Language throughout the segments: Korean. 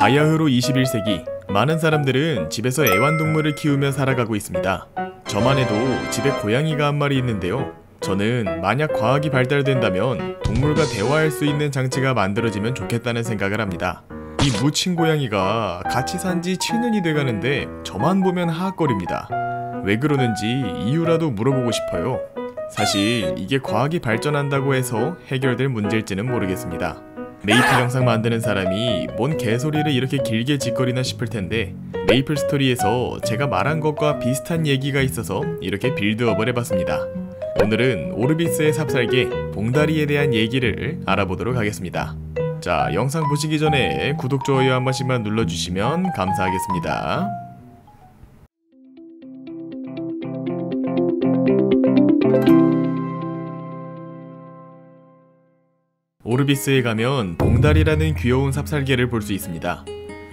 바야흐로 21세기 많은 사람들은 집에서 애완동물을 키우며 살아가고 있습니다. 저만 해도 집에 고양이가 한 마리 있는데요. 저는 만약 과학이 발달된다면 동물과 대화할 수 있는 장치가 만들어지면 좋겠다는 생각을 합니다. 이 무친 고양이가 같이 산 지 7년이 돼가는데 저만 보면 하악거립니다. 왜 그러는지 이유라도 물어보고 싶어요. 사실 이게 과학이 발전한다고 해서 해결될 문제일지는 모르겠습니다. 메이플 영상 만드는 사람이 뭔 개소리를 이렇게 길게 짓거리나 싶을 텐데 메이플 스토리에서 제가 말한 것과 비슷한 얘기가 있어서 이렇게 빌드업을 해봤습니다. 오늘은 오르비스의 삽살개 봉다리에 대한 얘기를 알아보도록 하겠습니다. 자, 영상 보시기 전에 구독, 좋아요 한 번씩만 눌러주시면 감사하겠습니다. 오르비스에 가면 봉다리라는 귀여운 삽살개를 볼 수 있습니다.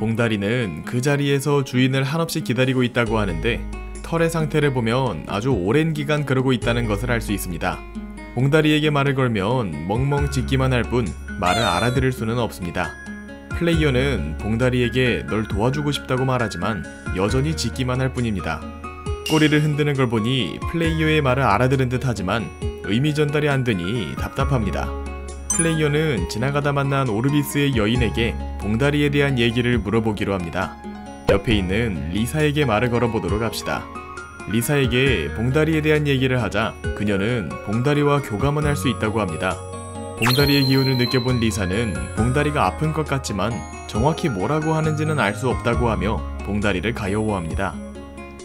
봉다리는 그 자리에서 주인을 한없이 기다리고 있다고 하는데 털의 상태를 보면 아주 오랜 기간 그러고 있다는 것을 알 수 있습니다. 봉다리에게 말을 걸면 멍멍 짖기만 할 뿐 말을 알아들을 수는 없습니다. 플레이어는 봉다리에게 널 도와주고 싶다고 말하지만 여전히 짖기만 할 뿐입니다. 꼬리를 흔드는 걸 보니 플레이어의 말을 알아들은 듯 하지만 의미 전달이 안 되니 답답합니다. 플레이어는 지나가다 만난 오르비스의 여인에게 봉다리에 대한 얘기를 물어보기로 합니다. 옆에 있는 리사에게 말을 걸어보도록 합시다. 리사에게 봉다리에 대한 얘기를 하자 그녀는 봉다리와 교감은 할 수 있다고 합니다. 봉다리의 기운을 느껴본 리사는 봉다리가 아픈 것 같지만 정확히 뭐라고 하는지는 알 수 없다고 하며 봉다리를 가여워합니다.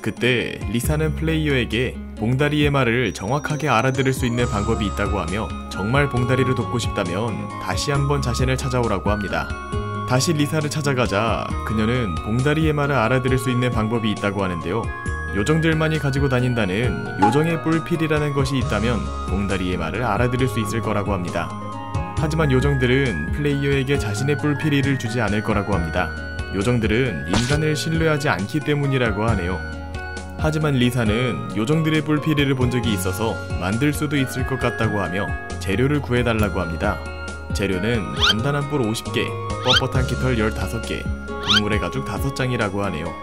그때 리사는 플레이어에게 봉다리의 말을 정확하게 알아들을 수 있는 방법이 있다고 하며 정말 봉다리를 돕고 싶다면 다시 한번 자신을 찾아오라고 합니다. 다시 리사를 찾아가자 그녀는 봉다리의 말을 알아들을 수 있는 방법이 있다고 하는데요. 요정들만이 가지고 다닌다는 요정의 뿔필이라는 것이 있다면 봉다리의 말을 알아들을 수 있을 거라고 합니다. 하지만 요정들은 플레이어에게 자신의 뿔필이를 주지 않을 거라고 합니다. 요정들은 인간을 신뢰하지 않기 때문이라고 하네요. 하지만 리사는 요정들의 뿔피리를 본 적이 있어서 만들 수도 있을 것 같다고 하며 재료를 구해달라고 합니다. 재료는 단단한 뿔 50개, 뻣뻣한 깃털 15개, 동물의 가죽 5장이라고 하네요.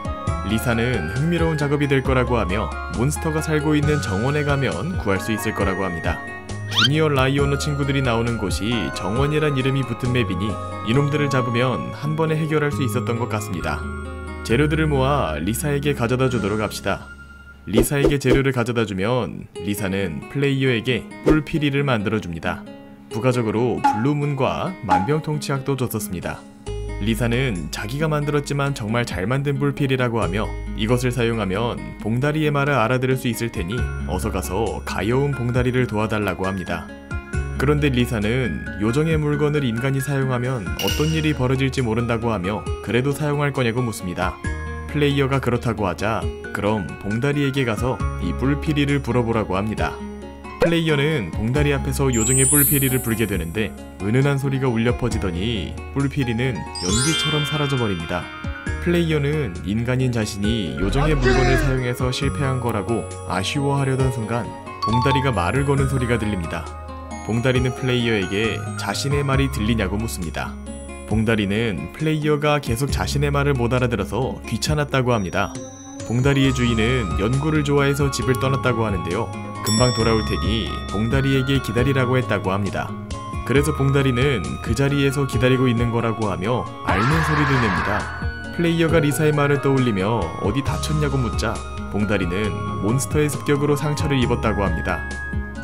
리사는 흥미로운 작업이 될 거라고 하며 몬스터가 살고 있는 정원에 가면 구할 수 있을 거라고 합니다. 주니어 라이오너 친구들이 나오는 곳이 정원이란 이름이 붙은 맵이니 이놈들을 잡으면 한 번에 해결할 수 있었던 것 같습니다. 재료들을 모아 리사에게 가져다 주도록 합시다. 리사에게 재료를 가져다 주면 리사는 플레이어에게 뿔피리를 만들어 줍니다. 부가적으로 블루문과 만병통치약도 줬었습니다. 리사는 자기가 만들었지만 정말 잘 만든 뿔피리라고 하며 이것을 사용하면 봉달이의 말을 알아들을 수 있을 테니 어서 가서 가여운 봉달이를 도와달라고 합니다. 그런데 리사는 요정의 물건을 인간이 사용하면 어떤 일이 벌어질지 모른다고 하며 그래도 사용할 거냐고 묻습니다. 플레이어가 그렇다고 하자 그럼 봉다리에게 가서 이 뿔피리를 불어보라고 합니다. 플레이어는 봉다리 앞에서 요정의 뿔피리를 불게 되는데 은은한 소리가 울려 퍼지더니 뿔피리는 연기처럼 사라져버립니다. 플레이어는 인간인 자신이 요정의 물건을 사용해서 실패한 거라고 아쉬워하려던 순간 봉다리가 말을 거는 소리가 들립니다. 봉다리는 플레이어에게 자신의 말이 들리냐고 묻습니다. 봉다리는 플레이어가 계속 자신의 말을 못 알아들어서 귀찮았다고 합니다. 봉다리의 주인은 연구를 좋아해서 집을 떠났다고 하는데요. 금방 돌아올 테니 봉다리에게 기다리라고 했다고 합니다. 그래서 봉다리는 그 자리에서 기다리고 있는 거라고 하며 앓는 소리를 냅니다. 플레이어가 리사의 말을 떠올리며 어디 다쳤냐고 묻자 봉다리는 몬스터의 습격으로 상처를 입었다고 합니다.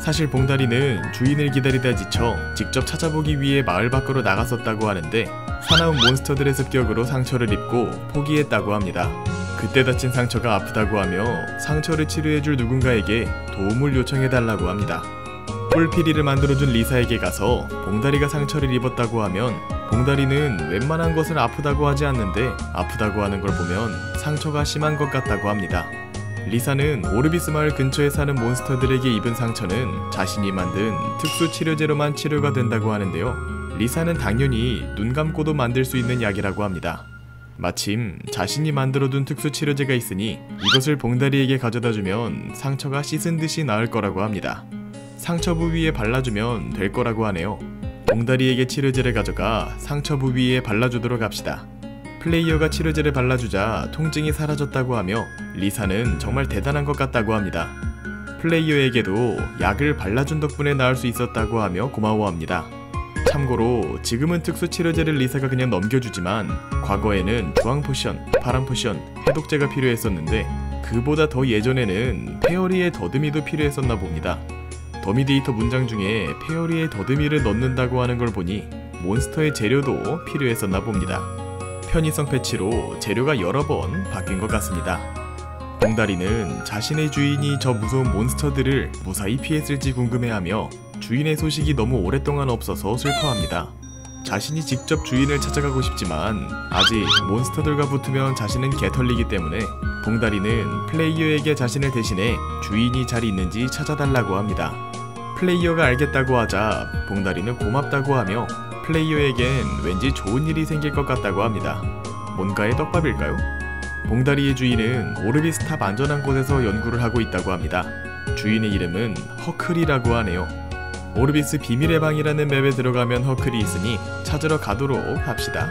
사실 봉다리는 주인을 기다리다 지쳐 직접 찾아보기 위해 마을 밖으로 나갔었다고 하는데 사나운 몬스터들의 습격으로 상처를 입고 포기했다고 합니다. 그때 다친 상처가 아프다고 하며 상처를 치료해줄 누군가에게 도움을 요청해달라고 합니다. 뿔피리를 만들어준 리사에게 가서 봉다리가 상처를 입었다고 하면 봉다리는 웬만한 것을 아프다고 하지 않는데 아프다고 하는 걸 보면 상처가 심한 것 같다고 합니다. 리사는 오르비스 마을 근처에 사는 몬스터들에게 입은 상처는 자신이 만든 특수 치료제로만 치료가 된다고 하는데요. 리사는 당연히 눈 감고도 만들 수 있는 약이라고 합니다. 마침 자신이 만들어둔 특수 치료제가 있으니 이것을 봉다리에게 가져다 주면 상처가 씻은 듯이 나을 거라고 합니다. 상처 부위에 발라주면 될 거라고 하네요. 봉다리에게 치료제를 가져가 상처 부위에 발라주도록 합시다. 플레이어가 치료제를 발라주자 통증이 사라졌다고 하며 리사는 정말 대단한 것 같다고 합니다. 플레이어에게도 약을 발라준 덕분에 나을 수 있었다고 하며 고마워합니다. 참고로 지금은 특수 치료제를 리사가 그냥 넘겨주지만 과거에는 주황 potion, 파란 potion, 해독제가 필요했었는데 그보다 더 예전에는 페어리의 더듬이도 필요했었나 봅니다. dummy data 문장 중에 페어리의 더듬이를 넣는다고 하는 걸 보니 몬스터의 재료도 필요했었나 봅니다. 편의성 패치로 재료가 여러 번 바뀐 것 같습니다. 봉다리는 자신의 주인이 저 무서운 몬스터들을 무사히 피했을지 궁금해하며 주인의 소식이 너무 오랫동안 없어서 슬퍼합니다. 자신이 직접 주인을 찾아가고 싶지만 아직 몬스터들과 붙으면 자신은 개털리기 때문에 봉다리는 플레이어에게 자신을 대신해 주인이 잘 있는지 찾아달라고 합니다. 플레이어가 알겠다고 하자 봉다리는 고맙다고 하며 플레이어에겐 왠지 좋은 일이 생길 것 같다고 합니다. 뭔가의 떡밥일까요? 봉다리의 주인은 오르비스탑 안전한 곳에서 연구를 하고 있다고 합니다. 주인의 이름은 허클이라고 하네요. 오르비스 비밀의 방이라는 맵에 들어가면 허클이 있으니 찾으러 가도록 합시다.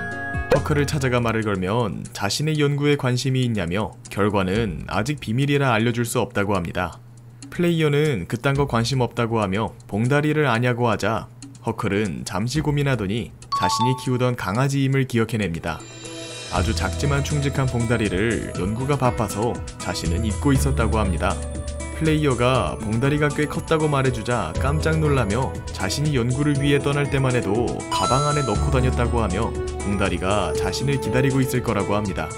허클을 찾아가 말을 걸면 자신의 연구에 관심이 있냐며 결과는 아직 비밀이라 알려줄 수 없다고 합니다. 플레이어는 그딴 거 관심 없다고 하며 봉다리를 아냐고 하자 허클은 잠시 고민하더니 자신이 키우던 강아지임을 기억해냅니다. 아주 작지만 충직한 봉다리를 연구가 바빠서 자신은 잊고 있었다고 합니다. 플레이어가 봉다리가 꽤 컸다고 말해주자 깜짝 놀라며 자신이 연구를 위해 떠날 때만 해도 가방 안에 넣고 다녔다고 하며 봉다리가 자신을 기다리고 있을 거라고 합니다.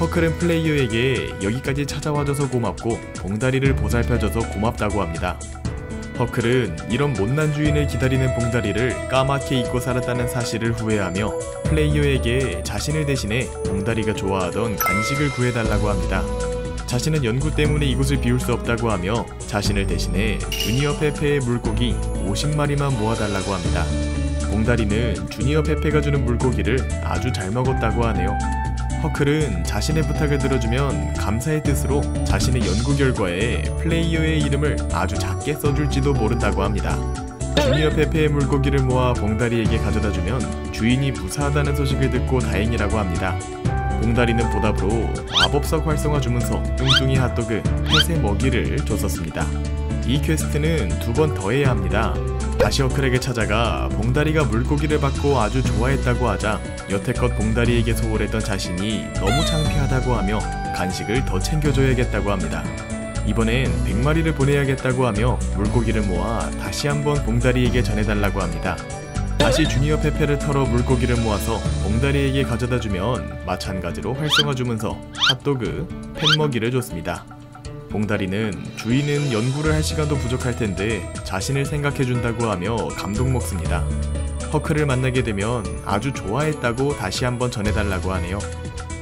허클은 플레이어에게 여기까지 찾아와줘서 고맙고 봉다리를 보살펴줘서 고맙다고 합니다. 허클은 이런 못난 주인을 기다리는 봉다리를 까맣게 잊고 살았다는 사실을 후회하며 플레이어에게 자신을 대신해 봉다리가 좋아하던 간식을 구해달라고 합니다. 자신은 연구 때문에 이곳을 비울 수 없다고 하며 자신을 대신해 주니어 페페의 물고기 50마리만 모아달라고 합니다. 봉다리는 주니어 페페가 주는 물고기를 아주 잘 먹었다고 하네요. 허클은 자신의 부탁을 들어주면 감사의 뜻으로 자신의 연구 결과에 플레이어의 이름을 아주 작게 써줄지도 모른다고 합니다. 주니어 페페의 물고기를 모아 봉달이에게 가져다주면 주인이 무사하다는 소식을 듣고 다행이라고 합니다. 봉달이는 보답으로 마법석 활성화 주문서 뚱뚱이 핫도그 펫의 먹이를 줬었습니다. 이 퀘스트는 두 번 더 해야 합니다. 다시 허클에게 찾아가 봉달이가 물고기를 받고 아주 좋아했다고 하자 여태껏 봉다리에게 소홀했던 자신이 너무 창피하다고 하며 간식을 더 챙겨줘야겠다고 합니다. 이번엔 100마리를 보내야겠다고 하며 물고기를 모아 다시 한번 봉다리에게 전해달라고 합니다. 다시 주니어 페페를 털어 물고기를 모아서 봉다리에게 가져다 주면 마찬가지로 활성화 주문서 핫도그, 팬먹이를 줬습니다. 봉다리는 주인은 연구를 할 시간도 부족할 텐데 자신을 생각해 준다고 하며 감동 먹습니다. 허크를 만나게 되면 아주 좋아했다고 다시 한번 전해달라고 하네요.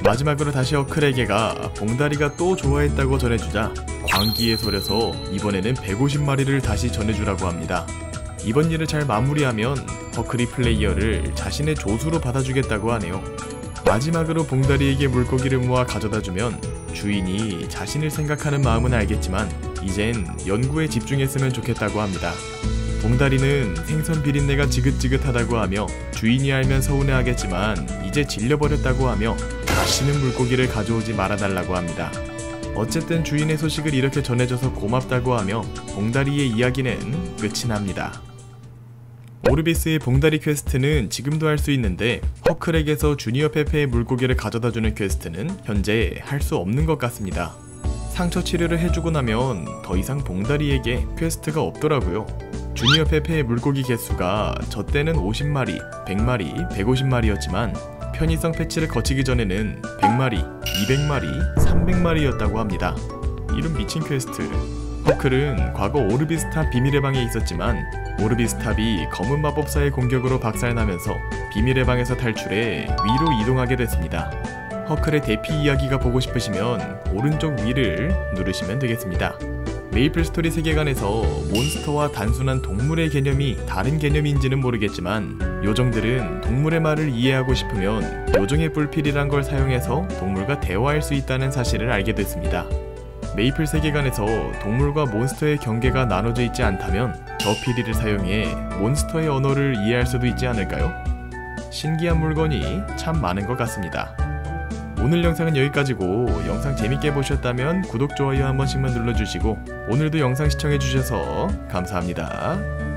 마지막으로 다시 허클에게가 봉다리가 또 좋아했다고 전해주자 광기에 소려서 이번에는 150마리를 다시 전해주라고 합니다. 이번 일을 잘 마무리하면 허클이 플레이어를 자신의 조수로 받아주겠다고 하네요. 마지막으로 봉다리에게 물고기를 모아 가져다 주면 주인이 자신을 생각하는 마음은 알겠지만 이젠 연구에 집중했으면 좋겠다고 합니다. 봉달이는 생선 비린내가 지긋지긋하다고 하며 주인이 알면 서운해하겠지만 이제 질려버렸다고 하며 다시는 물고기를 가져오지 말아달라고 합니다. 어쨌든 주인의 소식을 이렇게 전해줘서 고맙다고 하며 봉달이의 이야기는 끝이 납니다. 오르비스의 봉달이 퀘스트는 지금도 할 수 있는데 허클에게서 주니어 페페의 물고기를 가져다주는 퀘스트는 현재 할 수 없는 것 같습니다. 상처 치료를 해주고 나면 더 이상 봉달이에게 퀘스트가 없더라고요. 주니어 페페의 물고기 개수가 저 때는 50마리, 100마리, 150마리였지만 편의성 패치를 거치기 전에는 100마리, 200마리, 300마리였다고 합니다. 이런 미친 퀘스트. 허클은 과거 오르비스탑 비밀의 방에 있었지만 오르비스탑이 검은 마법사의 공격으로 박살나면서 비밀의 방에서 탈출해 위로 이동하게 됐습니다. 허클의 대피 이야기가 보고 싶으시면 오른쪽 위를 누르시면 되겠습니다. 메이플 스토리 세계관에서 몬스터와 단순한 동물의 개념이 다른 개념인지는 모르겠지만 요정들은 동물의 말을 이해하고 싶으면 요정의 뿔피리란 걸 사용해서 동물과 대화할 수 있다는 사실을 알게 됐습니다. 메이플 세계관에서 동물과 몬스터의 경계가 나눠져 있지 않다면 저 피리를 사용해 몬스터의 언어를 이해할 수도 있지 않을까요? 신기한 물건이 참 많은 것 같습니다. 오늘 영상은 여기까지고 영상 재밌게 보셨다면 구독, 좋아요 한 번씩만 눌러주시고 오늘도 영상 시청해주셔서 감사합니다.